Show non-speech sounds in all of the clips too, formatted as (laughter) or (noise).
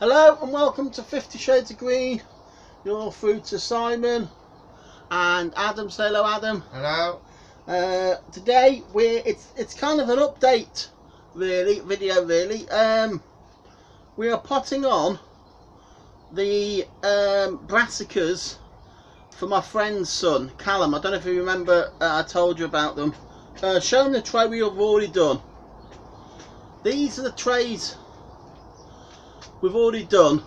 Hello and welcome to Fifty Shades of Green. You're through to Simon and Adam. Say hello, Adam. Hello. Uh, today we're it's it's kind of an update, really video really. Um, we are potting on the um, brassicas for my friend's son, Callum. I don't know if you remember. Uh, I told you about them. Uh, show them the tray we have already done. These are the trays we've already done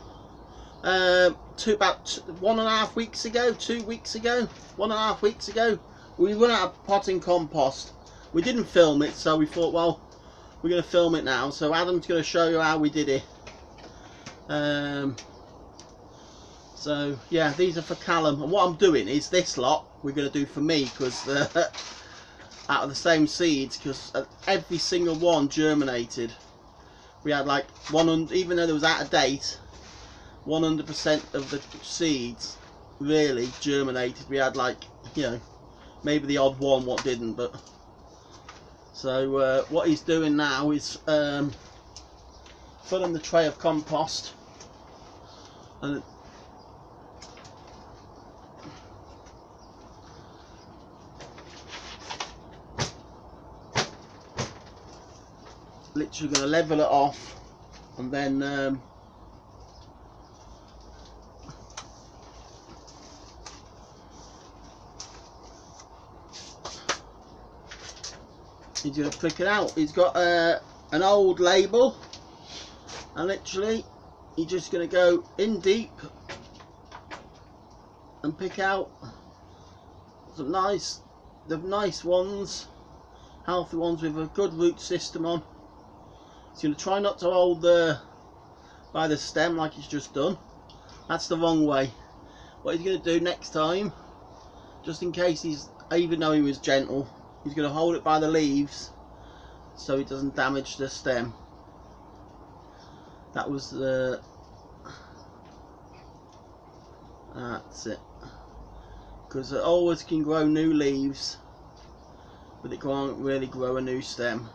uh, two about one and a half weeks ago, two weeks ago, one and a half weeks ago. We run out of potting compost. We didn't film it, so we thought, well, we're going to film it now. So Adam's going to show you how we did it. Um, so yeah, these are for Callum, and what I'm doing is this lot we're going to do for me because uh, (laughs) out of the same seeds, because every single one germinated we had like 100 even though there was out of date 100% of the seeds really germinated. We had like you know maybe the odd one what didn't but so uh, what he's doing now is um, filling the tray of compost. And literally going to level it off and then um, he's going to prick it out. He's got uh, an old label and literally he's just going to go in deep and pick out some nice the nice ones healthy ones with a good root system on Going to try not to hold the by the stem like he's just done. That's the wrong way. What he's going to do next time, just in case he's, even though he was gentle, he's going to hold it by the leaves so it doesn't damage the stem. That was the... That's it. Because it always can grow new leaves, but it can't really grow a new stem.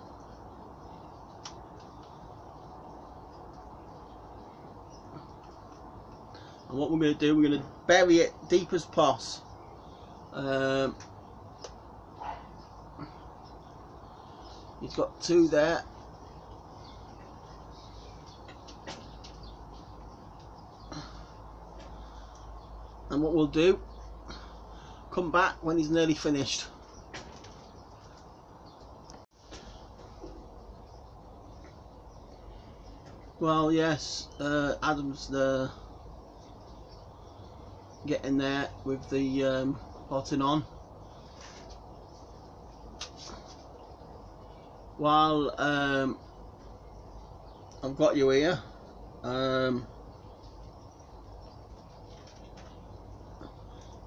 And what we're going to do we're going to bury it deep as pos um, he's got two there. And what we'll do come back when he's nearly finished. Well yes uh, Adam's the getting there with the um, potting on. While um, I've got you here um,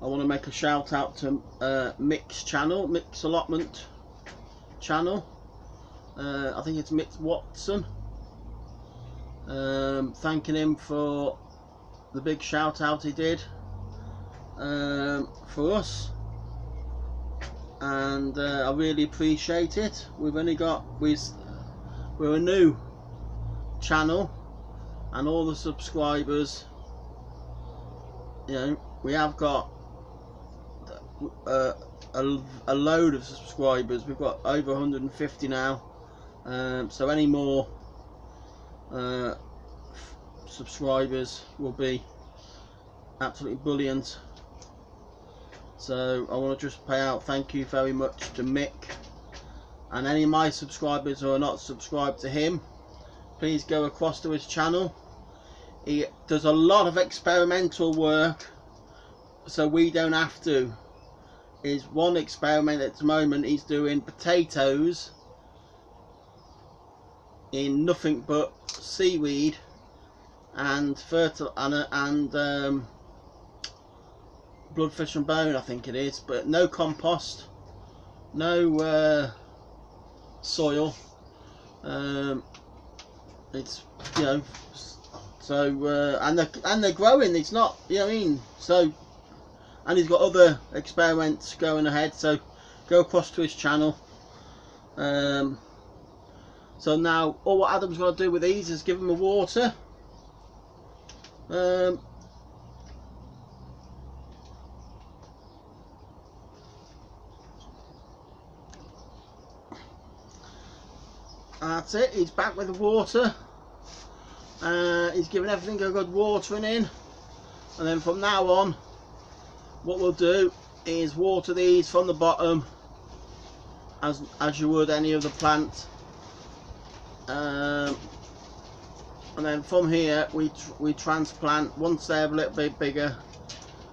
I want to make a shout out to uh, Mick's channel, Mick's allotment channel. Uh, I think it's Mick Watson. Um, thanking him for the big shout out he did um, for us. And uh, I really appreciate it. We've only got we we're a new channel and all the subscribers you know we have got uh, a, a load of subscribers. We've got over 150 now. Um, so any more uh, subscribers will be absolutely brilliant so I want to just pay out thank you very much to Mick and any of my subscribers who are not subscribed to him. Please go across to his channel. He does a lot of experimental work so we don't have to. Is one experiment at the moment. He's doing potatoes in nothing but seaweed and fertile and, and um, bloodfish and bone I think it is but no compost no uh, soil. Um, it's you know so uh, and they're, and they're growing it's not you know what I mean? So and he's got other experiments going ahead so go across to his channel. Um, so now all what Adam's got to do with these is give them a water. Um, that's it, he's back with the water. Uh, he's giving everything a good watering in. And then from now on, what we'll do is water these from the bottom as, as you would any other plant. Um, and then from here we tr we transplant once they're a little bit bigger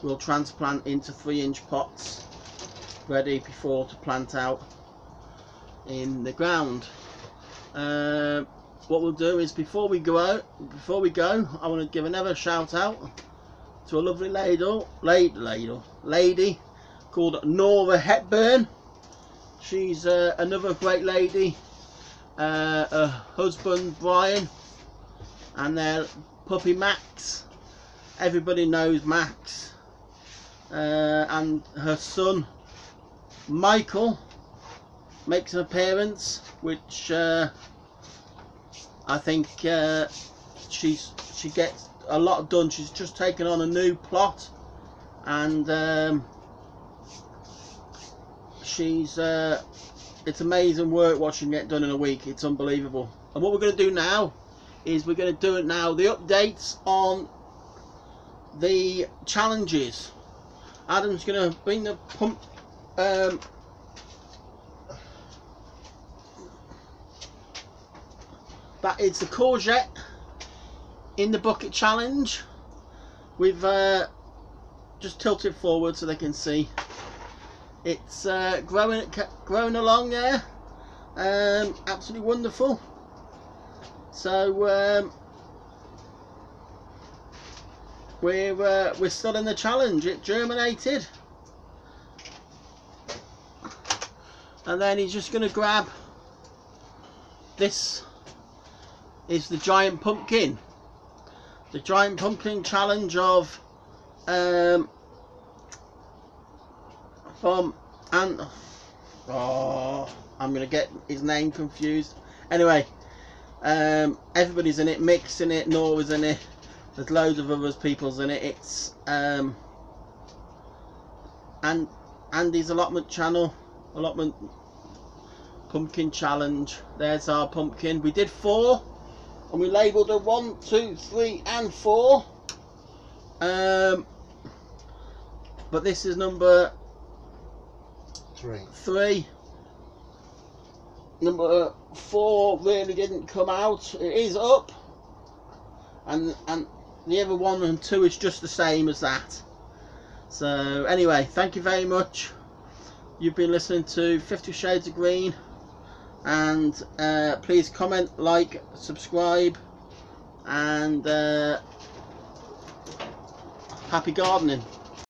we'll transplant into three inch pots ready before to plant out in the ground uh, what we'll do is before we go out before we go I want to give another shout out to a lovely ladle, lady, ladle, lady called Nora Hepburn. She's uh, another great lady. Uh, her husband Brian and their puppy Max. Everybody knows Max. Uh, and her son Michael makes an appearance which uh, I think uh, she's she gets a lot done. She's just taken on a new plot and um, she's uh, it's amazing work can get done in a week. It's unbelievable. And what we're going to do now is we're going to do it now the updates on the challenges. Adam's going to bring the pump um, that is the courgette in the bucket challenge we've uh, just tilted forward so they can see it's uh, growing growing along there um, absolutely wonderful so um, we're uh, we're still in the challenge. It germinated, and then he's just going to grab this. Is the giant pumpkin, the giant pumpkin challenge of um, from and oh I'm gonna get his name confused. Anyway, um, everybody's in it, Mick's in it, Nora's in it. There's loads of other people's in it. It's um, and Andy's allotment channel, allotment pumpkin challenge. There's our pumpkin. We did four, and we labelled her one, two, three, and four. Um, but this is number three. Three number four really didn't come out. It is up, and and the other one and two is just the same as that. So anyway, thank you very much. You've been listening to Fifty Shades of Green, and uh, please comment, like, subscribe, and uh, happy gardening.